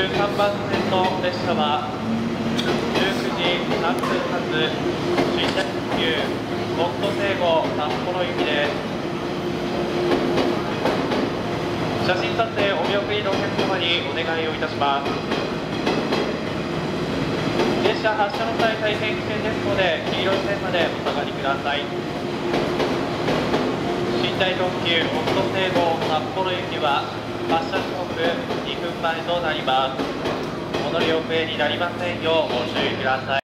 車は19時3分発新着急北斗西郷札幌行きです写真撮影お見送りのお客様にお願いをいたします列車発車の際大変危険ですので黄色い線までお下がりください。寝台特急北斗西郷札幌行きは発車時刻分前となります。お乗り遅れになりませんようご注意ください。